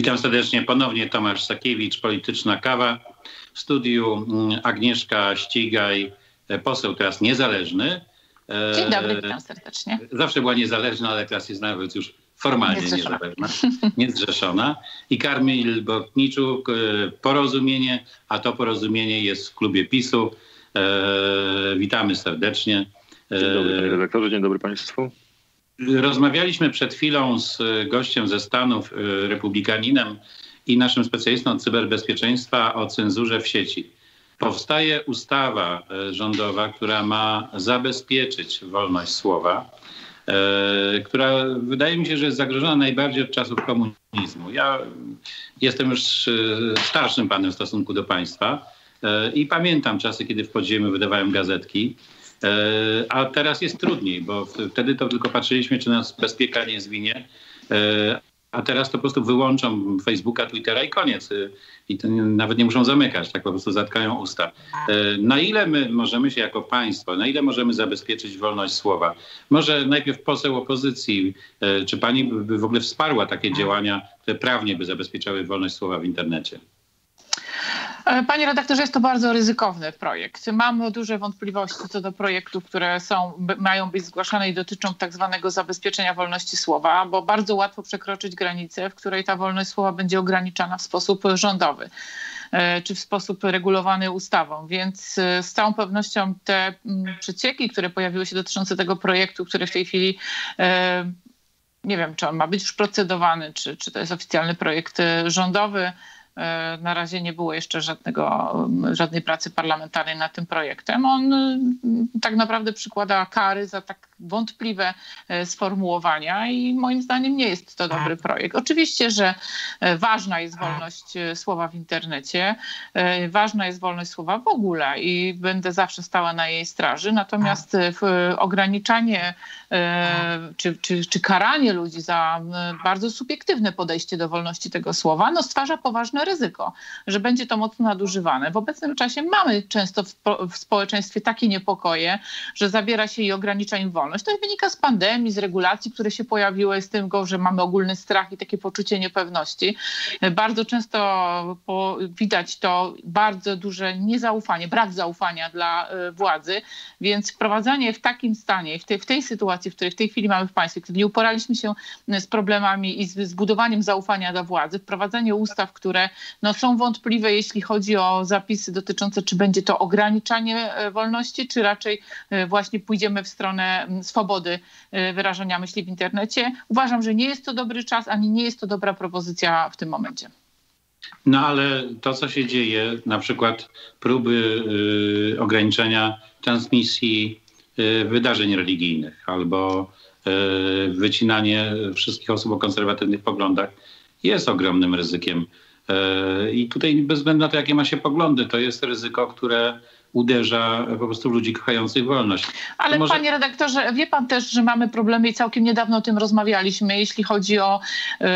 Witam serdecznie ponownie Tomasz Sakiewicz, Polityczna Kawa. W studiu mm, Agnieszka Ścigaj, e, poseł teraz niezależny. E, Dzień dobry, witam serdecznie. Zawsze była niezależna, ale teraz jest nawet już formalnie niezrzeszona. niezależna, niezrzeszona. I Karmil Botniczuk, e, Porozumienie, a to porozumienie jest w klubie PiSu. Witamy serdecznie. Dzień dobry panie redaktorze, dzień dobry państwu. Rozmawialiśmy przed chwilą z gościem ze Stanów, y, republikaninem i naszym specjalistą od cyberbezpieczeństwa o cenzurze w sieci. Powstaje ustawa y, rządowa, która ma zabezpieczyć wolność słowa, która wydaje mi się, że jest zagrożona najbardziej od czasów komunizmu. Ja jestem już starszym panem w stosunku do państwa i pamiętam czasy, kiedy w podziemiu wydawałem gazetki. E, a teraz jest trudniej, bo wtedy to tylko patrzyliśmy, czy nas bezpieka nie zwinie. E, a teraz to po prostu wyłączą Facebooka, Twittera i koniec. E, I nawet nie muszą zamykać, tak po prostu zatkają usta. Na ile my możemy się jako państwo, na ile możemy zabezpieczyć wolność słowa? Może najpierw poseł opozycji, czy pani by w ogóle wsparła takie działania, które prawnie by zabezpieczały wolność słowa w internecie? E, panie redaktorze, jest to bardzo ryzykowny projekt. Mam duże wątpliwości co do projektów, które są, mają być zgłaszane i dotyczą tak zwanego zabezpieczenia wolności słowa, bo bardzo łatwo przekroczyć granicę, w której ta wolność słowa będzie ograniczana w sposób rządowy e, czy w sposób regulowany ustawą. Więc e, z całą pewnością te przecieki, które pojawiły się dotyczące tego projektu, który w tej chwili nie wiem, czy on ma być już procedowany, czy, czy to jest oficjalny projekt rządowy, na razie nie było jeszcze żadnego, żadnej pracy parlamentarnej nad tym projektem. On tak naprawdę przykłada kary za tak wątpliwe e, sformułowania i moim zdaniem nie jest to dobry projekt. Oczywiście, że e, ważna jest wolność słowa w internecie, ważna jest wolność słowa w ogóle i będę zawsze stała na jej straży, natomiast ograniczanie czy, czy, czy karanie ludzi za bardzo subiektywne podejście do wolności tego słowa no stwarza poważne ryzyko, że będzie to mocno nadużywane. W obecnym czasie mamy często w, w społeczeństwie takie niepokoje, że zabiera się i ogranicza im wolność. To wynika z pandemii, z regulacji, które się pojawiły, z tym, że mamy ogólny strach i takie poczucie niepewności. Bardzo często widać to bardzo duże niezaufanie, brak zaufania dla y, władzy, więc wprowadzanie w takim stanie, w tej, w tej sytuacji, w której w tej chwili mamy w państwie, kiedy nie uporaliśmy się z problemami i z zbudowaniem zaufania do władzy, wprowadzanie ustaw, które no, są wątpliwe, jeśli chodzi o zapisy dotyczące, czy będzie to ograniczanie e, wolności, czy raczej właśnie pójdziemy w stronę swobody e, wyrażania myśli w internecie. Uważam, że nie jest to dobry czas, ani nie jest to dobra propozycja w tym momencie. No ale to, co się dzieje, na przykład próby y, ograniczenia transmisji y, wydarzeń religijnych albo y, wycinanie wszystkich osób o konserwatywnych poglądach, jest ogromnym ryzykiem I tutaj bez względu na to, jakie ma się poglądy, to jest ryzyko, które uderza po prostu ludzi kochających wolność. Ale może... panie redaktorze, wie pan też, że mamy problemy i całkiem niedawno o tym rozmawialiśmy, jeśli chodzi o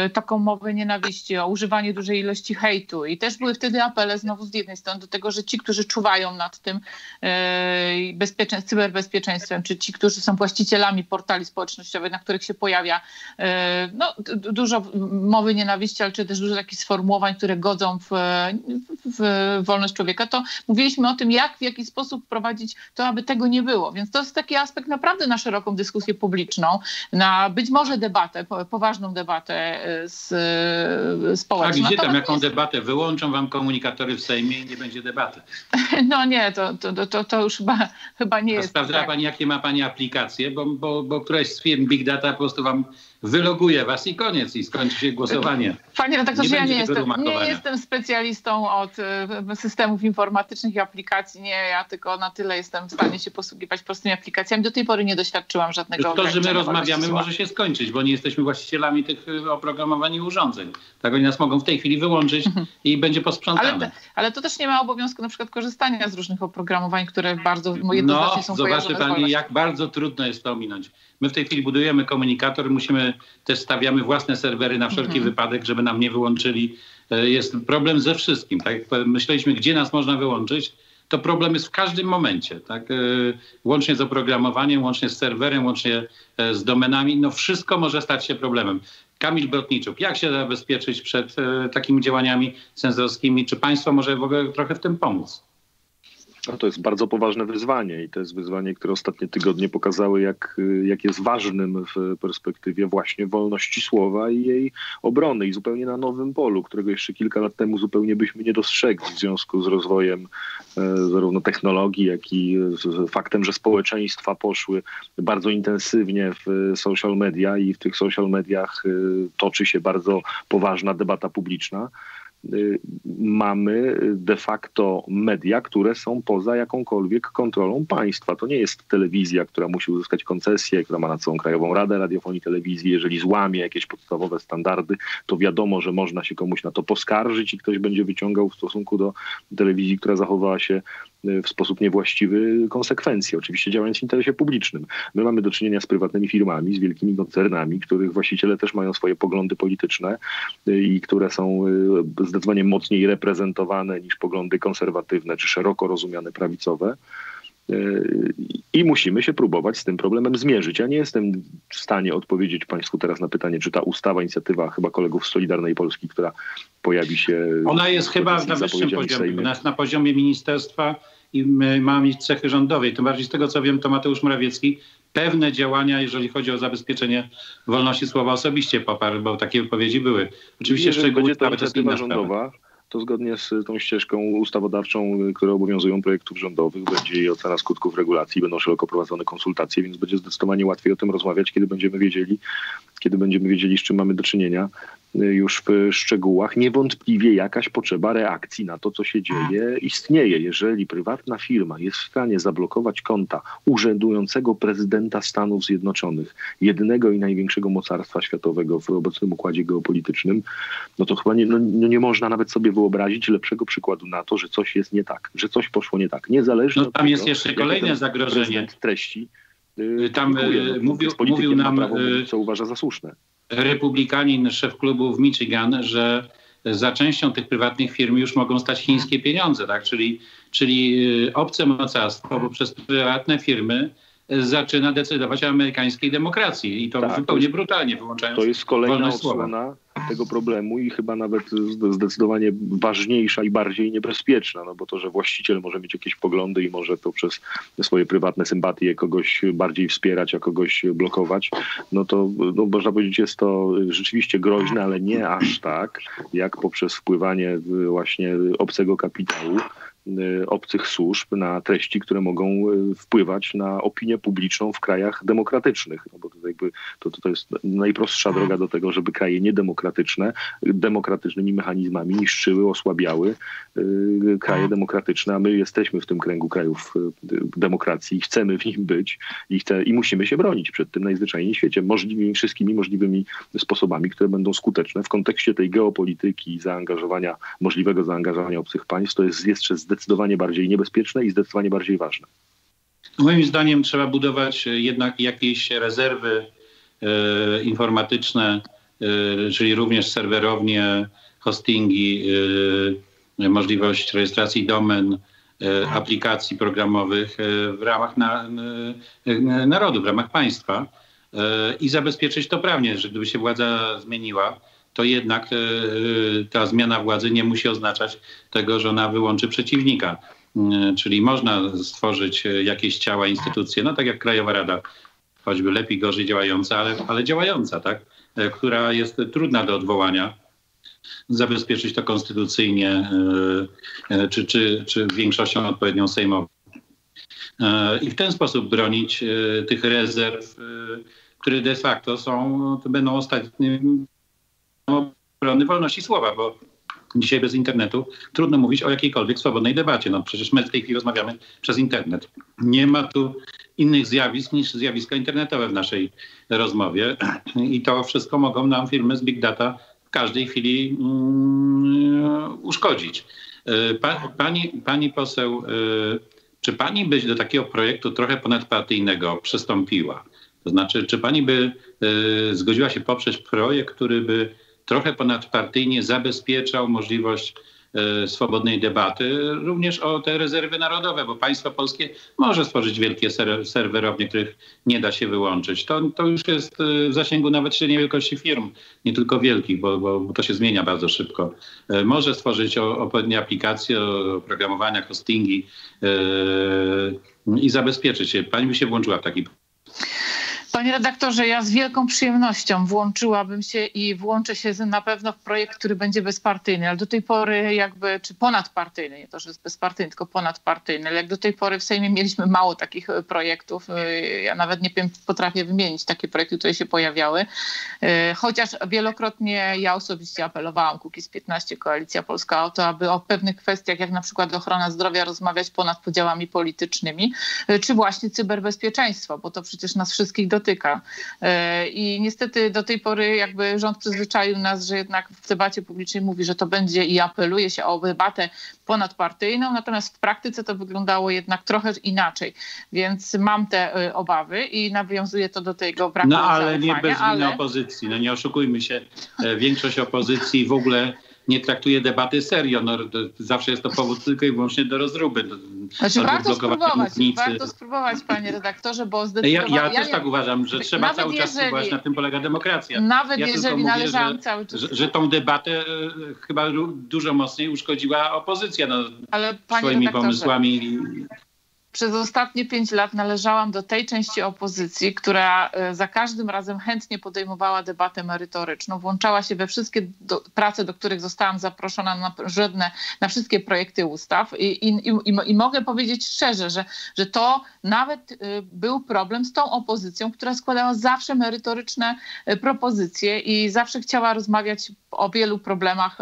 y, taką mowę nienawiści, o używanie dużej ilości hejtu. I też były wtedy apele znowu z jednej strony do tego, że ci, którzy czuwają nad tym y, bezpieczeństwem, cyberbezpieczeństwem, czy ci, którzy są właścicielami portali społecznościowych, na których się pojawia y, no, dużo mowy nienawiści, ale czy też dużo takich sformułowań, które godzą w, w, w wolność człowieka, to mówiliśmy o tym, jak jaki sposób prowadzić to, aby tego nie było. Więc to jest taki aspekt naprawdę na szeroką dyskusję publiczną, na być może debatę, poważną debatę e, z, e, społeczną. A gdzie tam, jaką jest... debatę? Wyłączą wam komunikatory w Sejmie i nie będzie debaty. No nie, to, to, to, to już chyba, chyba nie A jest Sprawdzała tak. pani, jakie ma pani aplikacje, bo, bo, bo któraś z firm Big Data po prostu wam wyloguje was i koniec i skończy się głosowanie. Panie redaktorze, ja nie jestem, nie jestem specjalistą od e, systemów informatycznych i aplikacji. Nie, ja tylko na tyle jestem w stanie się posługiwać prostymi aplikacjami. Do tej pory nie doświadczyłam żadnego To, że my rozmawiamy może się skończyć, bo nie jesteśmy właścicielami tych e, oprogramowań i urządzeń. Tak oni nas mogą w tej chwili wyłączyć mhm. i będzie posprzątane. Ale, ale to też nie ma obowiązku na przykład korzystania z różnych oprogramowań, które bardzo jednoznacznie no, są zobaczy pani, jak bardzo trudno jest to ominąć. My w tej chwili budujemy komunikator, musimy też stawiamy własne serwery na wszelki mhm. wypadek, żeby nam nie wyłączyli. E, jest problem ze wszystkim. Tak? Myśleliśmy, gdzie nas można wyłączyć, to problem jest w każdym momencie. Tak? E, łącznie z oprogramowaniem, łącznie z serwerem, łącznie e, z domenami. No wszystko może stać się problemem. Kamil Brotniczuk, jak się zabezpieczyć przed takimi działaniami cenzorskimi? Czy państwo może w ogóle trochę w tym pomóc? No to jest bardzo poważne wyzwanie i to jest wyzwanie, które ostatnie tygodnie pokazały, jak, jak jest ważnym w perspektywie właśnie wolności słowa i jej obrony i zupełnie na nowym polu, którego jeszcze kilka lat temu zupełnie byśmy nie dostrzegli w związku z rozwojem e, zarówno technologii, jak i z faktem, że społeczeństwa poszły bardzo intensywnie w social media i w tych social mediach e, toczy się bardzo poważna debata publiczna. Y, mamy de facto media, które są poza jakąkolwiek kontrolą państwa. To nie jest telewizja, która musi uzyskać koncesję, która ma na całą Krajową Radę Radiofonii i Telewizji. Jeżeli złamie jakieś podstawowe standardy, to wiadomo, że można się komuś na to poskarżyć i ktoś będzie wyciągał w stosunku do telewizji, która zachowała się w sposób niewłaściwy konsekwencje, oczywiście działając w interesie publicznym. My mamy do czynienia z prywatnymi firmami, z wielkimi koncernami, których właściciele też mają swoje poglądy polityczne y, i które są zdecydowanie mocniej reprezentowane niż poglądy konserwatywne czy szeroko rozumiane prawicowe. E, I musimy się próbować z tym problemem zmierzyć. Ja nie jestem w stanie odpowiedzieć Państwu teraz na pytanie, czy ta ustawa, inicjatywa chyba kolegów z Solidarnej Polski, która pojawi się. Ona jest chyba na wyższym poziomie, na, na poziomie ministerstwa i ma mieć cechy rządowej. Tym bardziej z tego, co wiem, to Mateusz Morawiecki pewne działania, jeżeli chodzi o zabezpieczenie wolności słowa osobiście poparł, bo takie wypowiedzi były. Oczywiście jeżeli będzie to inicjatywa rządowa, to zgodnie z tą ścieżką ustawodawczą, które obowiązują projektów rządowych, będzie i ocena skutków regulacji, będą szeroko prowadzone konsultacje, więc będzie zdecydowanie łatwiej o tym rozmawiać, kiedy będziemy wiedzieli, kiedy będziemy wiedzieli, z czym mamy do czynienia już w szczegółach, niewątpliwie jakaś potrzeba reakcji na to, co się dzieje, istnieje. Jeżeli prywatna firma jest w stanie zablokować konta urzędującego prezydenta Stanów Zjednoczonych, jednego i największego mocarstwa światowego w obecnym układzie geopolitycznym, no to chyba nie, no, no nie można nawet sobie wyobrazić lepszego przykładu na to, że coś jest nie tak, że coś poszło nie tak. Niezależnie no, tam od jest jeszcze kolejne zagrożenie. treści. Y, tam y, mówił, mówił nam, y, co uważa za słuszne republikanin, szef klubu w Michigan, że za częścią tych prywatnych firm już mogą stać chińskie pieniądze, tak? czyli, czyli y, obce mocarstwo poprzez prywatne firmy zaczyna decydować o amerykańskiej demokracji. I to tak, zupełnie to jest, brutalnie, wyłączając To jest kolejna odsłona tego problemu i chyba nawet zdecydowanie ważniejsza i bardziej niebezpieczna, no bo to, że właściciel może mieć jakieś poglądy i może to przez swoje prywatne sympatie kogoś bardziej wspierać, a kogoś blokować, no to no można powiedzieć jest to rzeczywiście groźne, ale nie aż tak, jak poprzez wpływanie właśnie obcego kapitału obcych służb na treści, które mogą y, wpływać na opinię publiczną w krajach demokratycznych. No bo to, jakby, to, to jest najprostsza hmm. droga do tego, żeby kraje niedemokratyczne demokratycznymi mechanizmami niszczyły, osłabiały y, kraje hmm. demokratyczne, a my jesteśmy w tym kręgu krajów demokracji i chcemy w nim być i, chce, i musimy się bronić przed tym najzwyczajniej w świecie możliwymi, wszystkimi możliwymi sposobami, które będą skuteczne w kontekście tej geopolityki i zaangażowania, możliwego zaangażowania obcych państw. To jest jeszcze zdecydowanie zdecydowanie bardziej niebezpieczne i zdecydowanie bardziej ważne. Moim zdaniem trzeba budować jednak jakieś rezerwy e, informatyczne, e, czyli również serwerownie, hostingi, e, możliwość rejestracji domen, e, aplikacji programowych e, w ramach na, e, narodu, w ramach państwa i zabezpieczyć to prawnie, że gdyby się władza zmieniła, to jednak e, e, ta zmiana władzy nie musi oznaczać tego, że ona wyłączy przeciwnika. E, czyli można stworzyć jakieś ciała, instytucje, no tak jak Krajowa Rada, choćby lepiej, gorzej działająca, ale, ale działająca, tak? która jest trudna do odwołania. Zabezpieczyć to konstytucyjnie, czy, czy, czy większością odpowiednią sejmową. I w ten sposób bronić tych rezerw, które de facto są, będą ostatnim obrony wolności słowa, bo dzisiaj bez internetu trudno mówić o jakiejkolwiek swobodnej debacie. No przecież my w tej chwili rozmawiamy przez internet. Nie ma tu innych zjawisk niż zjawiska internetowe w naszej rozmowie i to wszystko mogą nam firmy z big data w każdej chwili um, uszkodzić. E, pa, pani, pani poseł, y, czy pani by do takiego projektu trochę ponadpartyjnego przystąpiła? To znaczy, czy pani by y, zgodziła się poprzeć projekt, który by trochę ponadpartyjnie zabezpieczał możliwość e, swobodnej debaty, również o te rezerwy narodowe, bo państwo polskie może stworzyć wielkie ser serwerownie, których nie da się wyłączyć. To, to już jest e, w zasięgu nawet średniej wielkości firm, nie tylko wielkich, bo, bo to się zmienia bardzo szybko. E, może stworzyć odpowiednie aplikacje oprogramowania, hostingi i zabezpieczyć się. Pani by się włączyła w taki Panie redaktorze, ja z wielką przyjemnością włączyłabym się i włączę się na pewno w projekt, który będzie bezpartyjny, ale do tej pory jakby, czy ponadpartyjny, nie to, że jest bezpartyjny, tylko ponadpartyjny, ale jak do tej pory w Sejmie mieliśmy mało takich e, projektów, e, ja nawet nie potrafię wymienić takie projekty, które się pojawiały, e, chociaż wielokrotnie ja osobiście apelowałam, Kukiz 15, Koalicja Polska o to, aby o pewnych kwestiach, jak na przykład ochrona zdrowia rozmawiać ponad podziałami politycznymi, czy właśnie cyberbezpieczeństwo, bo to przecież nas wszystkich dotyczy dotyka. E, I niestety do tej pory jakby rząd przyzwyczaił nas, że jednak w debacie publicznej mówi, że to będzie i apeluje się o debatę ponadpartyjną, natomiast w praktyce to wyglądało jednak trochę inaczej. Więc mam te e, obawy i nawiązuję to do tego braku No ale nie bez winy ale... opozycji, no nie oszukujmy się. E, większość opozycji w ogóle nie traktuje debaty serio. No, zawsze jest to powód tylko i wyłącznie do rozruby. Znaczy, warto spróbować, warto spróbować, panie redaktorze, bo zdecydowanie... Ja, ja, ja też nie... tak uważam, że trzeba cały czas jeżeli, spróbować, na tym polega demokracja. Nawet ja jeżeli mówię, należałam cały czas... Że, że tą debatę e, chyba dużo mocniej uszkodziła opozycja no, Ale, swoimi pomysłami przez ostatnie pięć lat należałam do tej części opozycji, która e, za każdym razem chętnie podejmowała debatę merytoryczną, włączała się we wszystkie do, prace, do których zostałam zaproszona na, żadne, na wszystkie projekty ustaw I, i, i, i, mogę powiedzieć szczerze, że, że to nawet e, był problem z tą opozycją, która składała zawsze merytoryczne e, propozycje i zawsze chciała rozmawiać o wielu problemach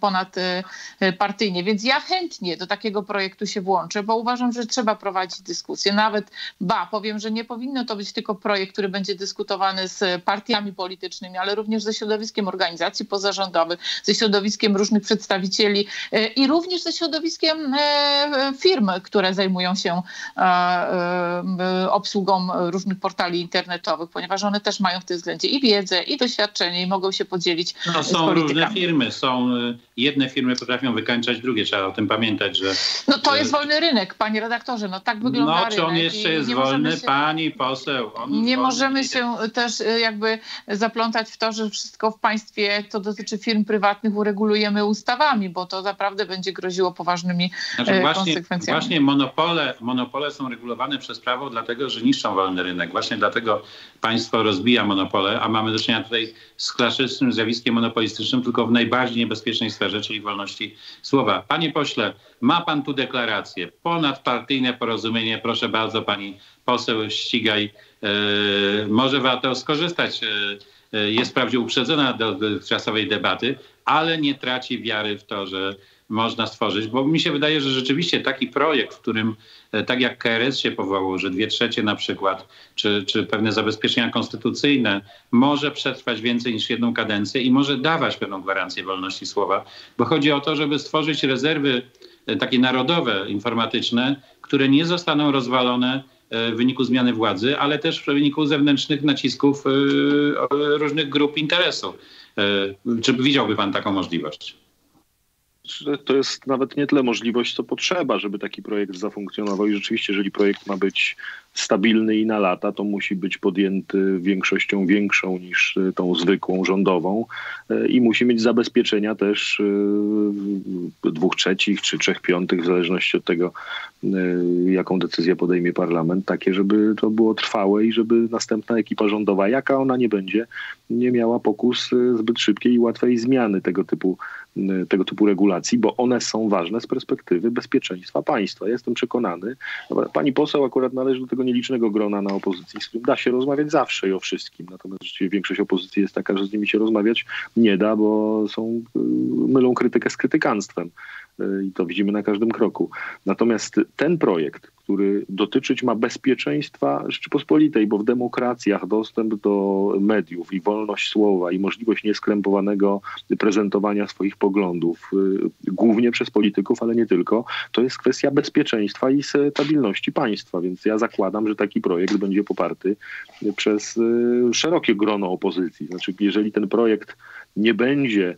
ponadpartyjnie. Więc ja chętnie do takiego projektu się włączę, bo uważam, że trzeba prowadzić dyskusję. Nawet, ba, powiem, że nie powinno to być tylko projekt, który będzie dyskutowany z partiami politycznymi, ale również ze środowiskiem organizacji pozarządowych, ze środowiskiem różnych przedstawicieli e, i również ze środowiskiem e, firm, które zajmują się e, obsługą różnych portali internetowych, ponieważ one też mają w tym względzie i wiedzę, i doświadczenie i mogą się podzielić no, Są różne firmy. Są jedne firmy potrafią wykańczać drugie, trzeba o tym pamiętać, że... No to jest wolny rynek, panie redaktorze no tak wygląda No, czy on jeszcze jest wolny? Się, Pani poseł. nie możemy się też y, jakby zaplątać w to, że wszystko w państwie, co dotyczy firm prywatnych, uregulujemy ustawami, bo to naprawdę będzie groziło poważnymi znaczy, y, właśnie, konsekwencjami. Właśnie monopole, monopole są regulowane przez prawo dlatego, że niszczą wolny rynek. Właśnie dlatego państwo rozbija monopole, a mamy do czynienia tutaj z klasycznym zjawiskiem monopolistycznym, tylko w najbardziej niebezpiecznej sferze, czyli wolności słowa. Panie pośle, ma pan tu deklarację ponadpartyjne porozumienie. Proszę bardzo, pani poseł Ścigaj. E, może warto skorzystać. E, e, jest wprawdzie uprzedzona do czasowej debaty, ale nie traci wiary w to, że można stworzyć, bo mi się wydaje, że rzeczywiście taki projekt, w którym tak jak KRS się powołał, że dwie trzecie na przykład, czy, czy pewne zabezpieczenia konstytucyjne może przetrwać więcej niż jedną kadencję i może dawać pewną gwarancję wolności słowa, bo chodzi o to, żeby stworzyć rezerwy takie narodowe, informatyczne, które nie zostaną rozwalone e, w wyniku zmiany władzy, ale też w wyniku zewnętrznych nacisków e, różnych grup interesu. E, czy widziałby pan taką możliwość? To jest nawet nie tyle możliwość, co potrzeba, żeby taki projekt zafunkcjonował. I rzeczywiście, jeżeli projekt ma być stabilny i na lata, to musi być podjęty większością większą niż e, tą zwykłą rządową e, i musi mieć zabezpieczenia też e, dwóch trzecich czy trzech piątych, w zależności od tego, jaką decyzję podejmie parlament, takie, żeby to było trwałe i żeby następna ekipa rządowa, jaka ona nie będzie, nie miała pokus zbyt szybkiej i łatwej zmiany tego typu, tego typu regulacji, bo one są ważne z perspektywy bezpieczeństwa państwa. Jestem przekonany, pani poseł akurat należy do tego nielicznego grona na opozycji, z którym da się rozmawiać zawsze i o wszystkim. Natomiast rzeczywiście większość opozycji jest taka, że z nimi się rozmawiać nie da, bo są, y, mylą krytykę z krytykanstwem. Y, I to widzimy na każdym kroku. Natomiast ten projekt, który dotyczyć ma bezpieczeństwa Rzeczypospolitej, bo w demokracjach dostęp do mediów i wolność słowa i możliwość nieskrępowanego prezentowania swoich poglądów, y, głównie przez polityków, ale nie tylko, to jest kwestia bezpieczeństwa i stabilności państwa. Więc ja zakładam, że taki projekt będzie poparty przez y, szerokie grono opozycji. Znaczy, jeżeli ten projekt nie będzie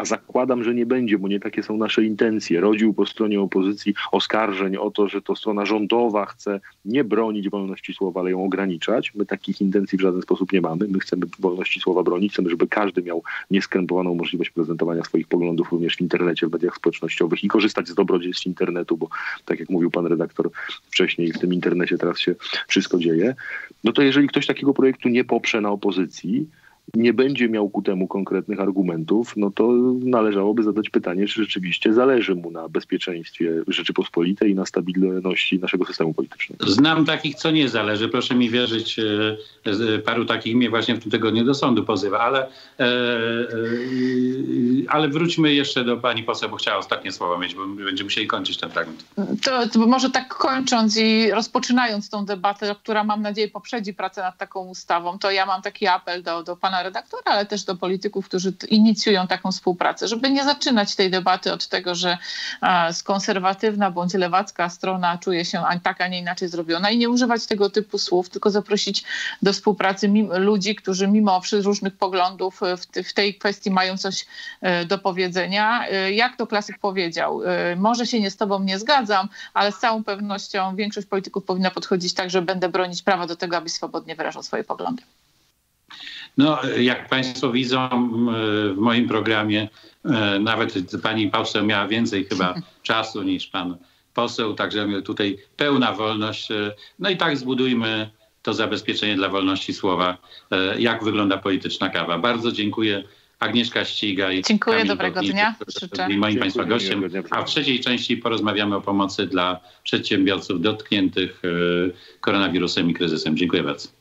a zakładam, że nie będzie, bo nie takie są nasze intencje, rodził po stronie opozycji oskarżeń o to, że to strona rządowa chce nie bronić wolności słowa, ale ją ograniczać. My takich intencji w żaden sposób nie mamy. My chcemy wolności słowa bronić, chcemy, żeby każdy miał nieskrępowaną możliwość prezentowania swoich poglądów również w internecie, w mediach społecznościowych i korzystać z dobrodziejstw internetu, bo tak jak mówił pan redaktor wcześniej, w tym internecie teraz się wszystko dzieje. No to jeżeli ktoś takiego projektu nie poprze na opozycji, nie będzie miał ku temu konkretnych argumentów, no to należałoby zadać pytanie, czy rzeczywiście zależy mu na bezpieczeństwie Rzeczypospolitej i na stabilności naszego systemu politycznego. Znam takich, co nie zależy. Proszę mi wierzyć, e, paru takich mnie właśnie w tym tygodniu do sądu pozywa, ale, e, e, ale wróćmy jeszcze do pani poseł, bo chciała ostatnie słowo mieć, bo będziemy musieli kończyć ten fragment. To, to może tak kończąc i rozpoczynając tą debatę, która mam nadzieję poprzedzi pracę nad taką ustawą, to ja mam taki apel do, do pana redaktora, ale też do polityków, którzy inicjują taką współpracę, żeby nie zaczynać tej debaty od tego, że konserwatywna bądź lewacka strona czuje się tak, a nie inaczej zrobiona i nie używać tego typu słów, tylko zaprosić do współpracy ludzi, którzy mimo różnych poglądów w tej kwestii mają coś e, do powiedzenia. E, jak to klasyk powiedział, e, może się nie z tobą nie zgadzam, ale z całą pewnością większość polityków powinna podchodzić tak, że będę bronić prawa do tego, aby swobodnie wyrażał swoje poglądy. No, jak Państwo widzą w moim programie, e, nawet pani poseł miała więcej chyba czasu niż pan poseł, także tutaj pełna wolność. E, no i tak zbudujmy to zabezpieczenie dla wolności słowa. E, jak wygląda polityczna kawa? Bardzo dziękuję. Agnieszka Ścigaj. Dziękuję, Kamil dobrego dnia. Życzę. Moim Państwa gościem. A w trzeciej części porozmawiamy o pomocy dla przedsiębiorców dotkniętych koronawirusem i kryzysem. Dziękuję bardzo.